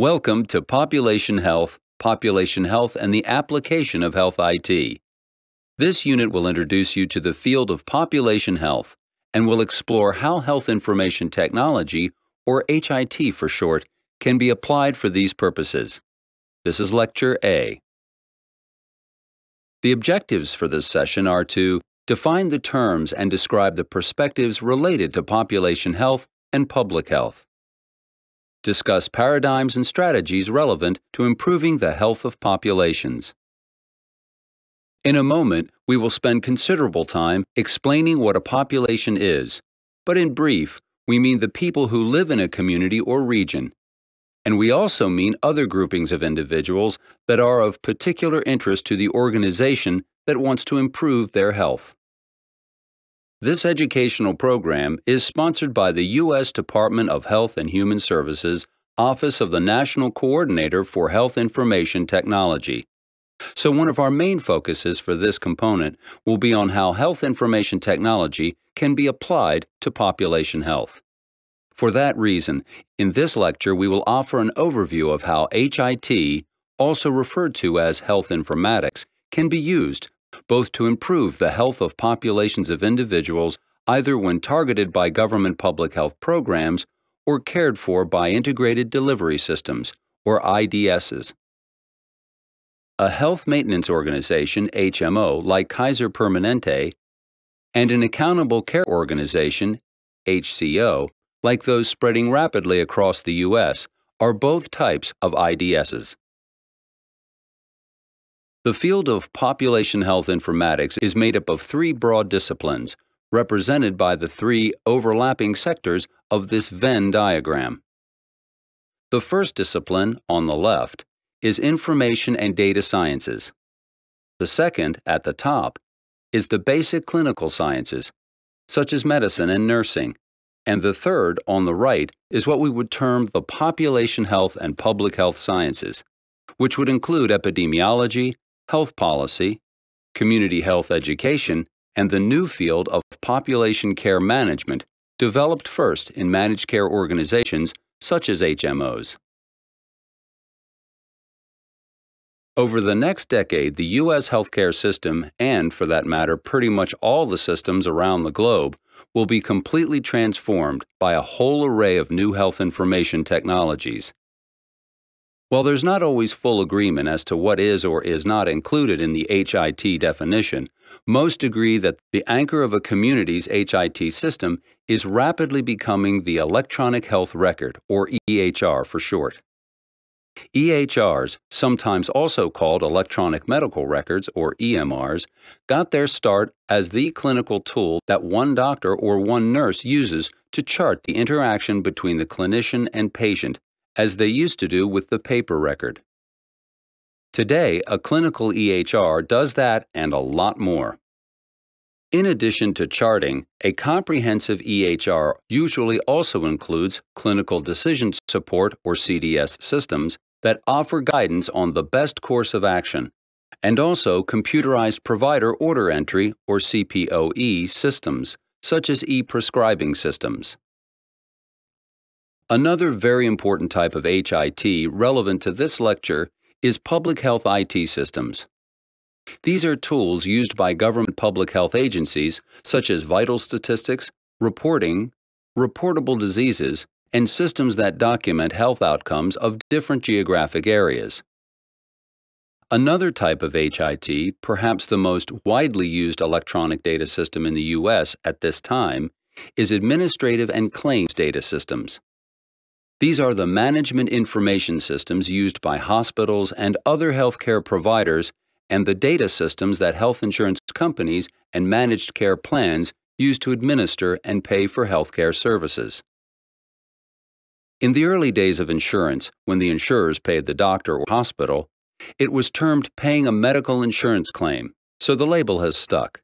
Welcome to Population Health, Population Health and the Application of Health IT. This unit will introduce you to the field of population health and will explore how health information technology, or HIT for short, can be applied for these purposes. This is Lecture A. The objectives for this session are to define the terms and describe the perspectives related to population health and public health. Discuss paradigms and strategies relevant to improving the health of populations. In a moment, we will spend considerable time explaining what a population is, but in brief, we mean the people who live in a community or region. And we also mean other groupings of individuals that are of particular interest to the organization that wants to improve their health. This educational program is sponsored by the U.S. Department of Health and Human Services Office of the National Coordinator for Health Information Technology. So one of our main focuses for this component will be on how health information technology can be applied to population health. For that reason, in this lecture we will offer an overview of how HIT, also referred to as health informatics, can be used both to improve the health of populations of individuals either when targeted by government public health programs or cared for by integrated delivery systems, or IDSs. A health maintenance organization, HMO, like Kaiser Permanente, and an accountable care organization, ACO, like those spreading rapidly across the U.S., are both types of IDSs. The field of population health informatics is made up of three broad disciplines, represented by the three overlapping sectors of this Venn diagram. The first discipline, on the left, is information and data sciences. The second, at the top, is the basic clinical sciences, such as medicine and nursing. And the third, on the right, is what we would term the population health and public health sciences, which would include epidemiology, health policy, community health education, and the new field of population care management developed first in managed care organizations such as HMOs. Over the next decade, the U.S. healthcare system, and for that matter, pretty much all the systems around the globe, will be completely transformed by a whole array of new health information technologies. While there's not always full agreement as to what is or is not included in the HIT definition, most agree that the anchor of a community's HIT system is rapidly becoming the Electronic Health Record, or EHR for short. EHRs, sometimes also called electronic medical records or EMRs, got their start as the clinical tool that one doctor or one nurse uses to chart the interaction between the clinician and patient as they used to do with the paper record. Today, a clinical EHR does that and a lot more. In addition to charting, a comprehensive EHR usually also includes clinical decision support or CDS systems that offer guidance on the best course of action, and also computerized provider order entry or CPOE systems, such as e-prescribing systems. Another very important type of HIT relevant to this lecture is public health IT systems. These are tools used by government public health agencies such as vital statistics, reporting, reportable diseases, and systems that document health outcomes of different geographic areas. Another type of HIT, perhaps the most widely used electronic data system in the U.S. at this time, is administrative and claims data systems. These are the management information systems used by hospitals and other healthcare providers and the data systems that health insurance companies and managed care plans use to administer and pay for healthcare services. In the early days of insurance, when the insurers paid the doctor or hospital, it was termed paying a medical insurance claim, so the label has stuck.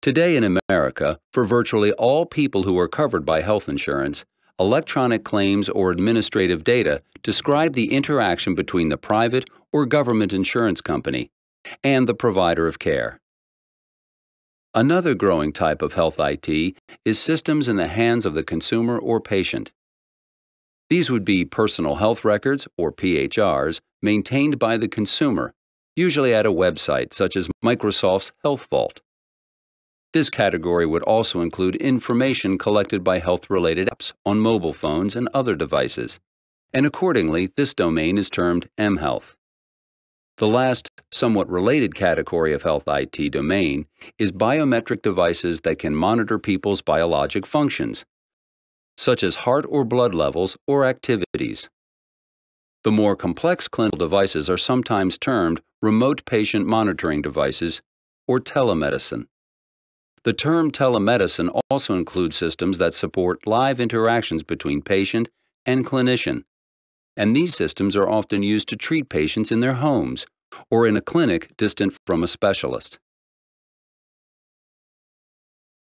Today in America, for virtually all people who are covered by health insurance, electronic claims or administrative data describe the interaction between the private or government insurance company and the provider of care. Another growing type of health IT is systems in the hands of the consumer or patient. These would be personal health records, or PHRs, maintained by the consumer, usually at a website such as Microsoft's HealthVault. This category would also include information collected by health related apps on mobile phones and other devices, and accordingly, this domain is termed mHealth. The last, somewhat related category of health IT domain is biometric devices that can monitor people's biologic functions, such as heart or blood levels or activities. The more complex clinical devices are sometimes termed remote patient monitoring devices or telemedicine. The term telemedicine also includes systems that support live interactions between patient and clinician, and these systems are often used to treat patients in their homes or in a clinic distant from a specialist.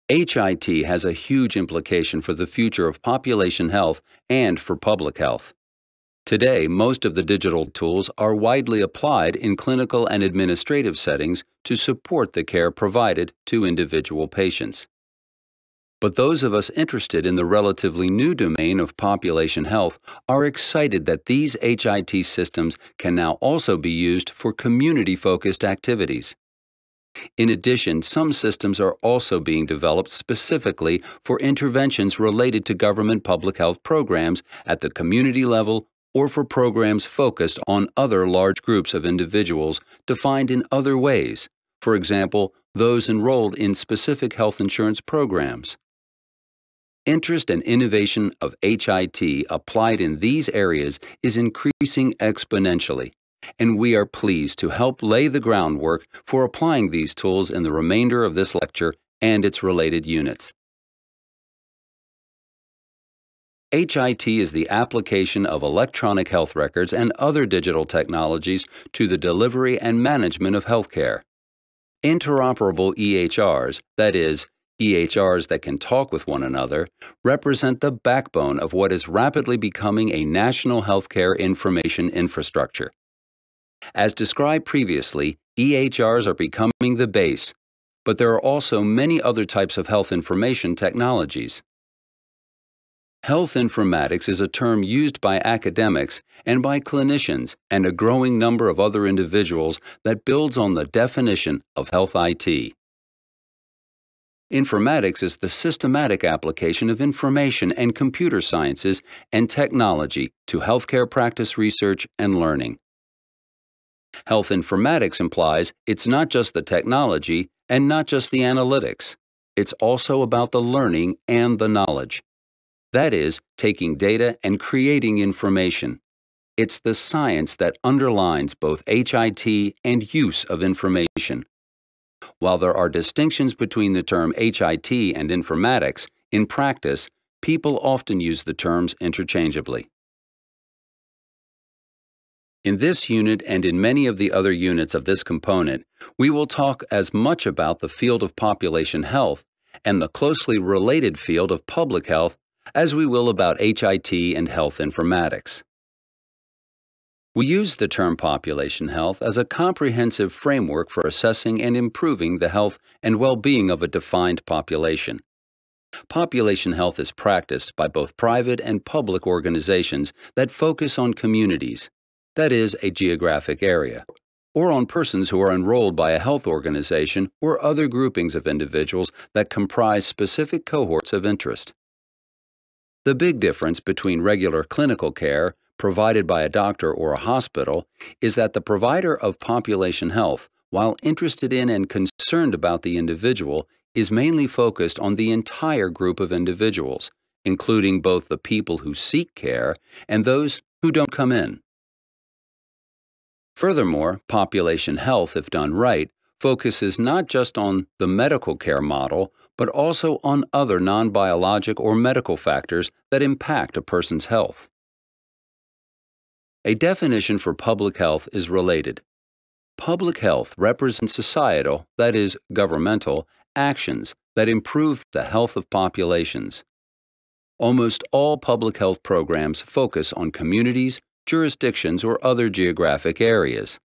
HIT has a huge implication for the future of population health and for public health. Today, most of the digital tools are widely applied in clinical and administrative settings to support the care provided to individual patients. But those of us interested in the relatively new domain of population health are excited that these HIT systems can now also be used for community focused activities. In addition, some systems are also being developed specifically for interventions related to government public health programs at the community level or for programs focused on other large groups of individuals defined in other ways, for example, those enrolled in specific health insurance programs. Interest and innovation of HIT applied in these areas is increasing exponentially, and we are pleased to help lay the groundwork for applying these tools in the remainder of this lecture and its related units. HIT is the application of electronic health records and other digital technologies to the delivery and management of healthcare. Interoperable EHRs, that is, EHRs that can talk with one another represent the backbone of what is rapidly becoming a national healthcare information infrastructure. As described previously, EHRs are becoming the base, but there are also many other types of health information technologies. Health informatics is a term used by academics and by clinicians and a growing number of other individuals that builds on the definition of health IT. Informatics is the systematic application of information and computer sciences and technology to healthcare practice research and learning. Health informatics implies it's not just the technology and not just the analytics. It's also about the learning and the knowledge. That is, taking data and creating information. It's the science that underlines both HIT and use of information. While there are distinctions between the term HIT and informatics, in practice, people often use the terms interchangeably. In this unit and in many of the other units of this component, we will talk as much about the field of population health and the closely related field of public health as we will about HIT and health informatics. We use the term population health as a comprehensive framework for assessing and improving the health and well-being of a defined population. Population health is practiced by both private and public organizations that focus on communities, that is, a geographic area, or on persons who are enrolled by a health organization or other groupings of individuals that comprise specific cohorts of interest. The big difference between regular clinical care provided by a doctor or a hospital is that the provider of population health, while interested in and concerned about the individual, is mainly focused on the entire group of individuals, including both the people who seek care and those who don't come in. Furthermore, population health, if done right, focuses not just on the medical care model, but also on other non biologic or medical factors that impact a person's health. A definition for public health is related. Public health represents societal, that is, governmental, actions that improve the health of populations. Almost all public health programs focus on communities, jurisdictions, or other geographic areas.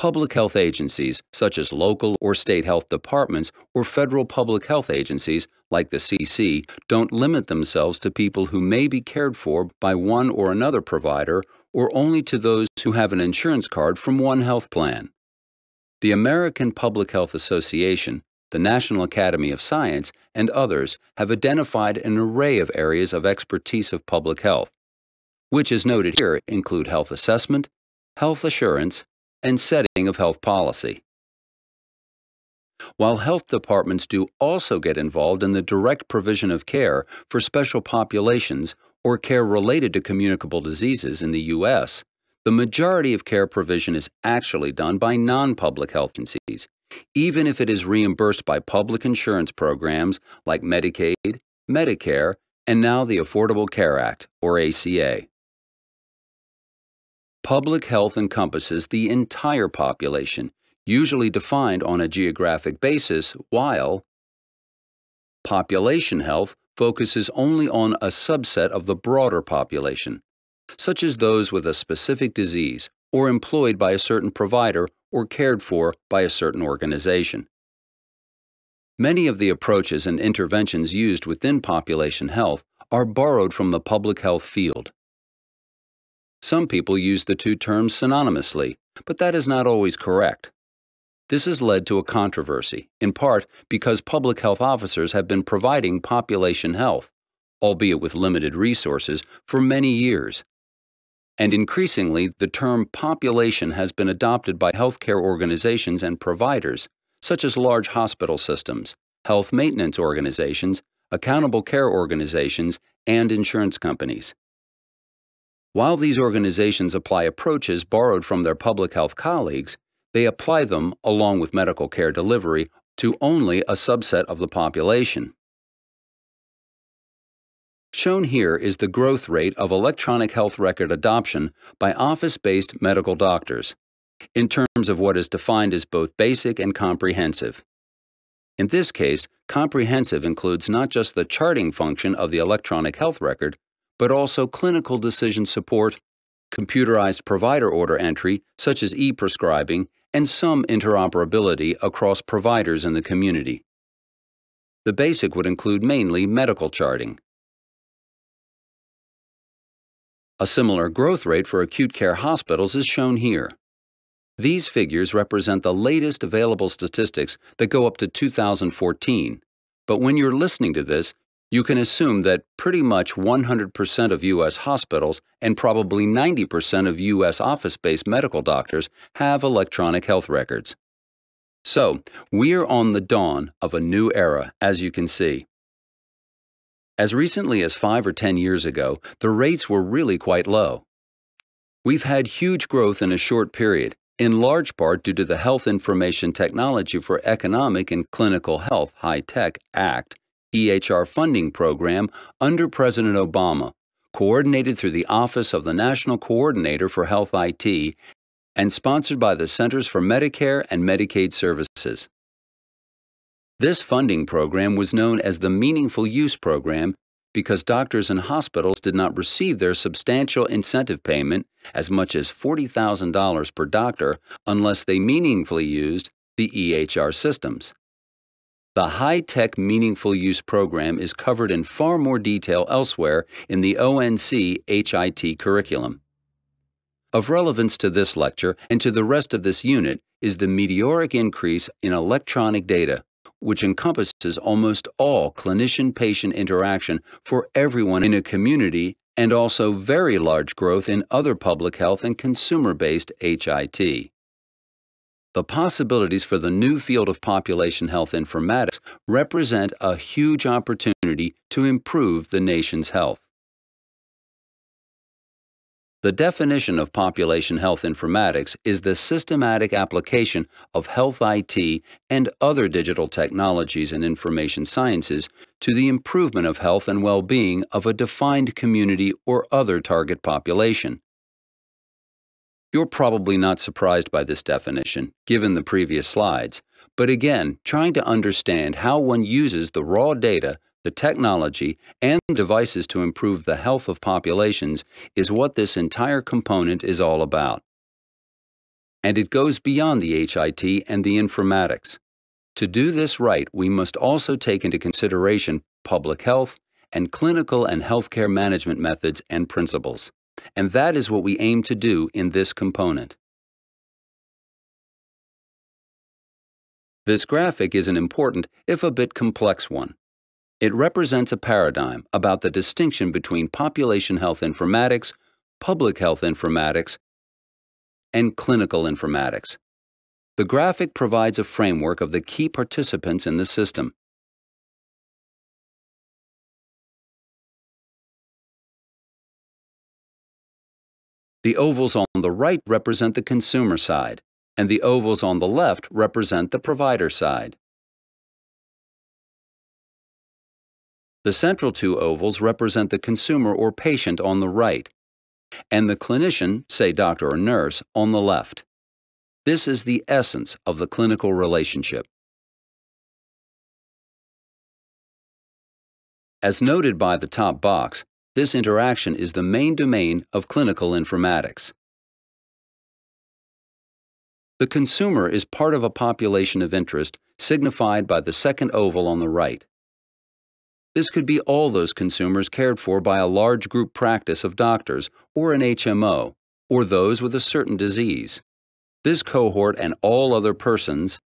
Public health agencies, such as local or state health departments or federal public health agencies, like the CDC, don't limit themselves to people who may be cared for by one or another provider or only to those who have an insurance card from one health plan. The American Public Health Association, the National Academy of Science, and others have identified an array of areas of expertise of public health, which, as noted here, include health assessment, health assurance, and setting of health policy. While health departments do also get involved in the direct provision of care for special populations or care related to communicable diseases in the U.S., the majority of care provision is actually done by non-public health agencies, even if it is reimbursed by public insurance programs like Medicaid, Medicare, and now the Affordable Care Act, or ACA. Public health encompasses the entire population, usually defined on a geographic basis, while population health focuses only on a subset of the broader population, such as those with a specific disease or employed by a certain provider or cared for by a certain organization. Many of the approaches and interventions used within population health are borrowed from the public health field. Some people use the two terms synonymously, but that is not always correct. This has led to a controversy, in part because public health officers have been providing population health, albeit with limited resources, for many years. And increasingly, the term population has been adopted by healthcare organizations and providers, such as large hospital systems, health maintenance organizations, accountable care organizations, and insurance companies. While these organizations apply approaches borrowed from their public health colleagues, they apply them, along with medical care delivery, to only a subset of the population. Shown here is the growth rate of electronic health record adoption by office-based medical doctors, in terms of what is defined as both basic and comprehensive. In this case, comprehensive includes not just the charting function of the electronic health record, but also clinical decision support, computerized provider order entry, such as e-prescribing, and some interoperability across providers in the community. The basic would include mainly medical charting. A similar growth rate for acute care hospitals is shown here. These figures represent the latest available statistics that go up to 2014, but when you're listening to this, you can assume that pretty much 100% of U.S. hospitals and probably 90% of U.S. office based medical doctors have electronic health records. So, we're on the dawn of a new era, as you can see. As recently as five or ten years ago, the rates were really quite low. We've had huge growth in a short period, in large part due to the Health Information Technology for Economic and Clinical Health HITECH Act EHR funding program under President Obama, coordinated through the Office of the National Coordinator for Health IT and sponsored by the Centers for Medicare and Medicaid Services. This funding program was known as the Meaningful Use Program because doctors and hospitals did not receive their substantial incentive payment, as much as $40,000 per doctor, unless they meaningfully used the EHR systems. The HITECH meaningful use program is covered in far more detail elsewhere in the ONC HIT curriculum. Of relevance to this lecture and to the rest of this unit is the meteoric increase in electronic data, which encompasses almost all clinician-patient interaction for everyone in a community and also very large growth in other public health and consumer-based HIT. The possibilities for the new field of population health informatics represent a huge opportunity to improve the nation's health. The definition of population health informatics is the systematic application of health IT and other digital technologies and information sciences to the improvement of health and well-being of a defined community or other target population. You're probably not surprised by this definition, given the previous slides, but again, trying to understand how one uses the raw data, the technology, and devices to improve the health of populations is what this entire component is all about. and it goes beyond the HIT and the informatics. To do this right, we must also take into consideration public health and clinical and healthcare management methods and principles. And that is what we aim to do in this component. This graphic is an important, if a bit complex one. It represents a paradigm about the distinction between population health informatics, public health informatics, and clinical informatics. The graphic provides a framework of the key participants in the system. The ovals on the right represent the consumer side, and the ovals on the left represent the provider side. The central two ovals represent the consumer or patient on the right, and the clinician, say doctor or nurse, on the left. This is the essence of the clinical relationship. As noted by the top box, this interaction is the main domain of clinical informatics. The consumer is part of a population of interest signified by the second oval on the right. This could be all those consumers cared for by a large group practice of doctors or an HMO, or those with a certain disease. This cohort and all other persons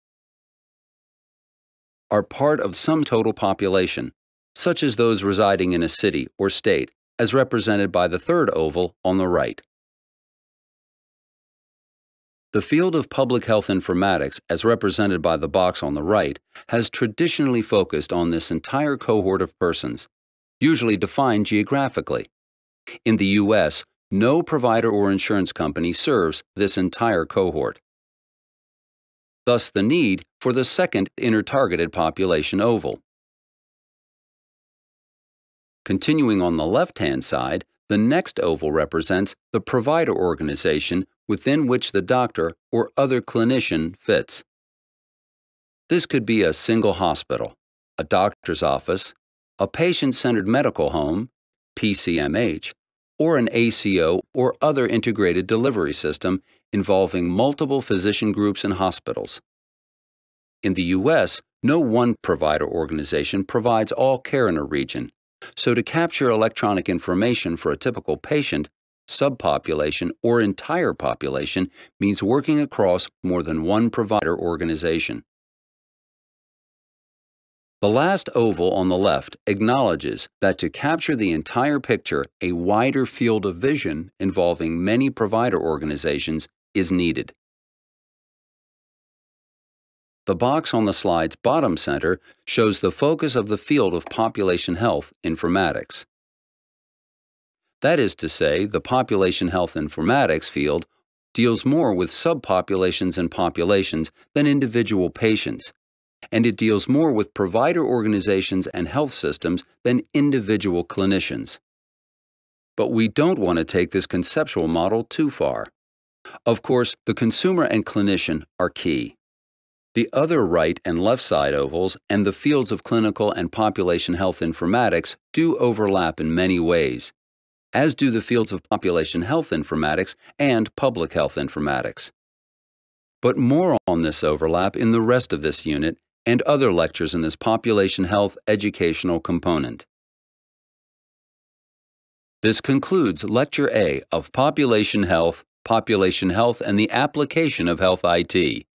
are part of some total population, such as those residing in a city or state, as represented by the third oval on the right. The field of public health informatics, as represented by the box on the right, has traditionally focused on this entire cohort of persons, usually defined geographically. In the U.S., no provider or insurance company serves this entire cohort. Thus the need for the second inner-targeted population oval. Continuing on the left-hand side, the next oval represents the provider organization within which the doctor or other clinician fits. This could be a single hospital, a doctor's office, a patient-centered medical home, PCMH, or an ACO or other integrated delivery system involving multiple physician groups and hospitals. In the U.S., no one provider organization provides all care in a region, so to capture electronic information for a typical patient, subpopulation, or entire population means working across more than one provider organization. The last oval on the left acknowledges that to capture the entire picture, a wider field of vision involving many provider organizations is needed. The box on the slide's bottom center shows the focus of the field of population health informatics. That is to say, the population health informatics field deals more with subpopulations and populations than individual patients, and it deals more with provider organizations and health systems than individual clinicians. But we don't want to take this conceptual model too far. Of course, the consumer and clinician are key. The other right and left side ovals and the fields of clinical and population health informatics do overlap in many ways, as do the fields of population health informatics and public health informatics. But more on this overlap in the rest of this unit and other lectures in this population health educational component. This concludes Lecture A of Population Health, Population Health and the Application of Health IT.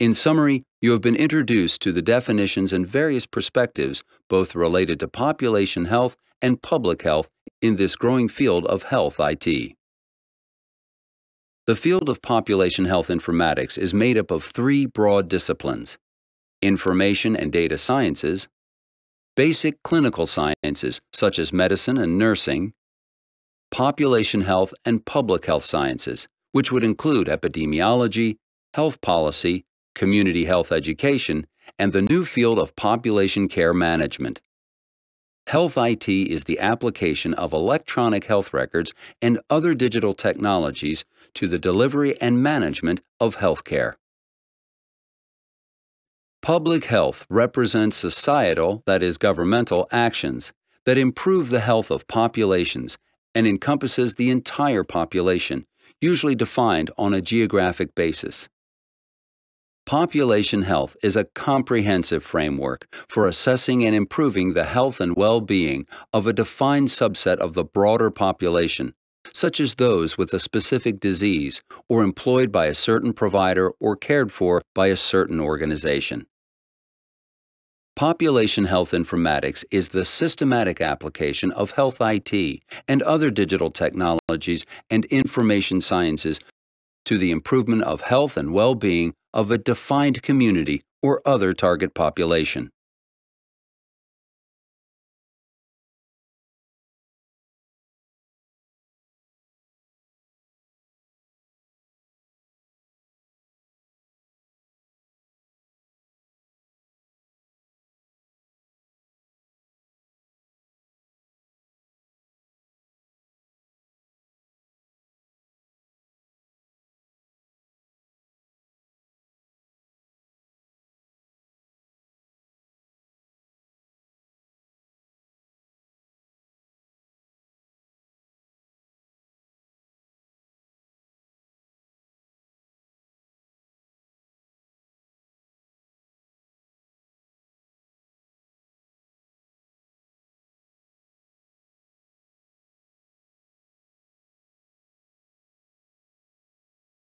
In summary, you have been introduced to the definitions and various perspectives, both related to population health and public health in this growing field of health IT. The field of population health informatics is made up of three broad disciplines information and data sciences, basic clinical sciences such as medicine and nursing, population health and public health sciences, which would include epidemiology, health policy, community health education, and the new field of population care management. Health IT is the application of electronic health records and other digital technologies to the delivery and management of healthcare. Public health represents societal, that is, governmental, actions that improve the health of populations and encompasses the entire population, usually defined on a geographic basis. Population health is a comprehensive framework for assessing and improving the health and well-being of a defined subset of the broader population, such as those with a specific disease or employed by a certain provider or cared for by a certain organization. Population Health Informatics is the systematic application of health IT and other digital technologies and information sciences to the improvement of health and well-being of a defined community or other target population.